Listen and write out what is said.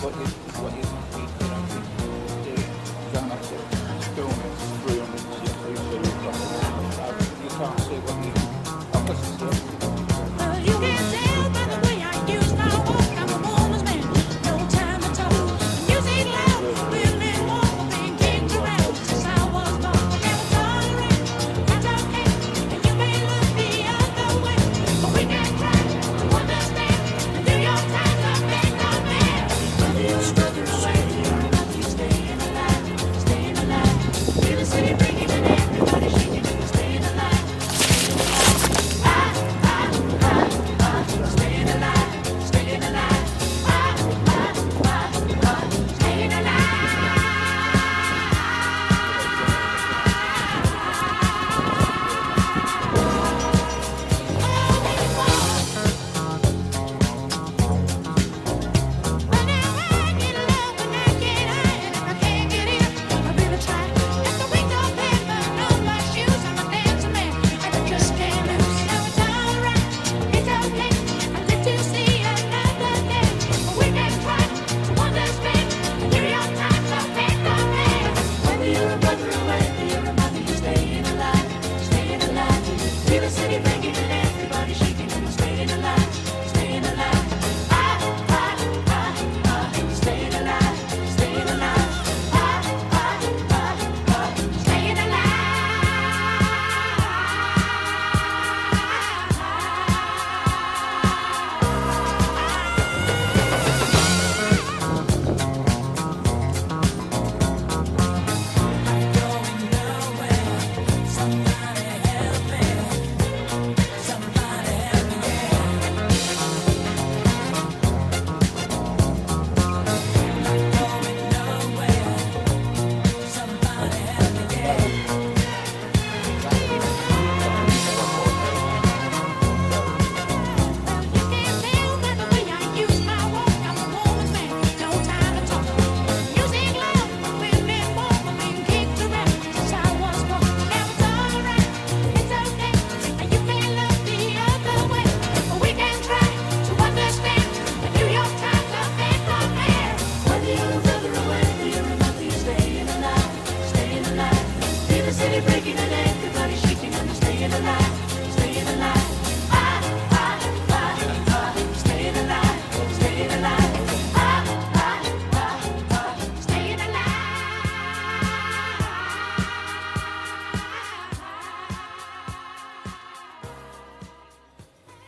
what you